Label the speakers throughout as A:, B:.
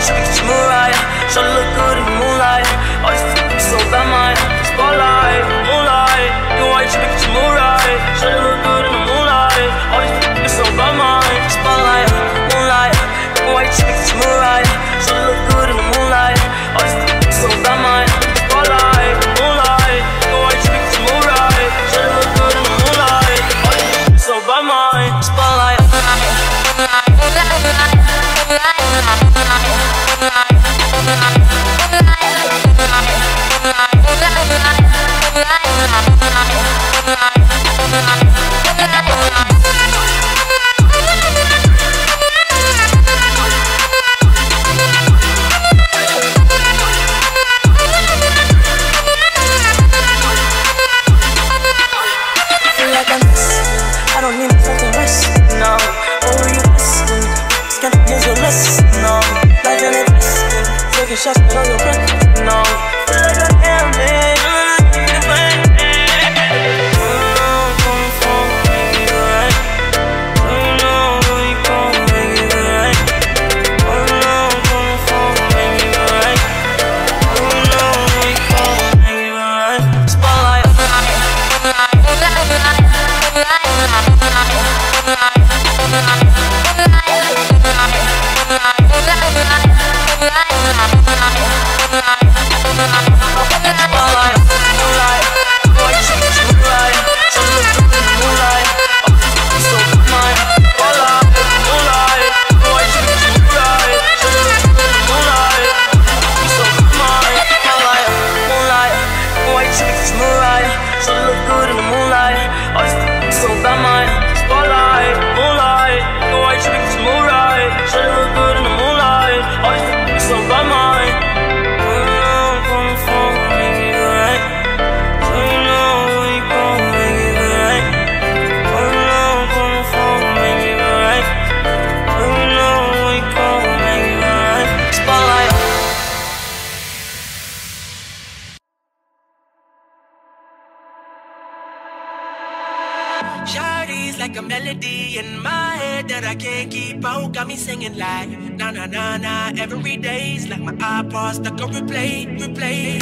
A: Speak to Mariah, so look good. taking shots, on your breath. No.
B: me singing like na na na na every day's like my iPod stuck on replay, replay.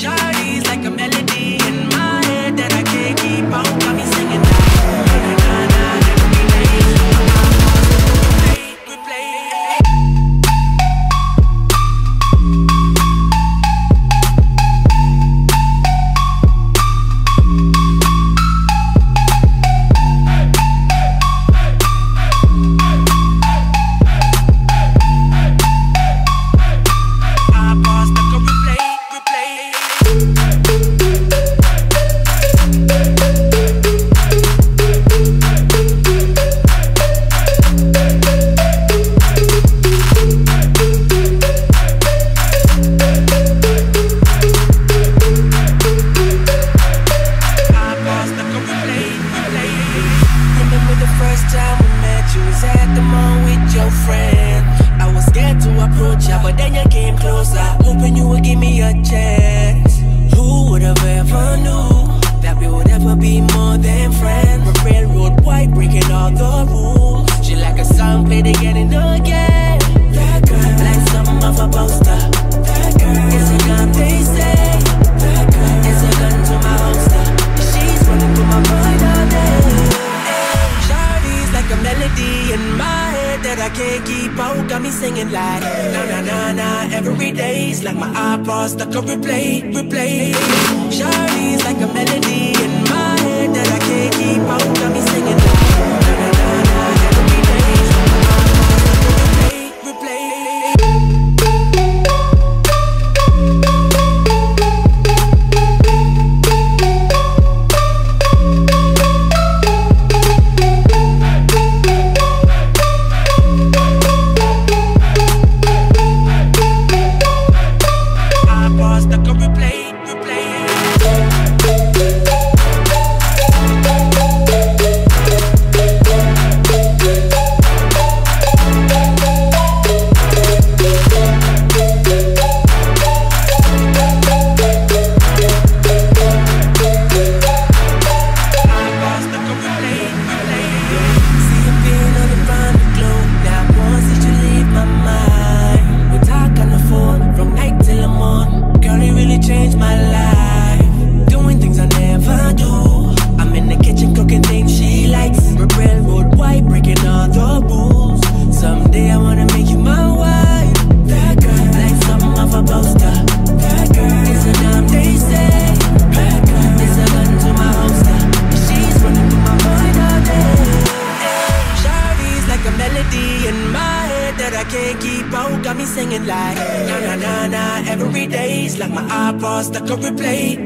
B: Shawty's like a melody in my head that I can't keep on. Got me singing like na na na. na. lady. Shawty's like a melody like a replay.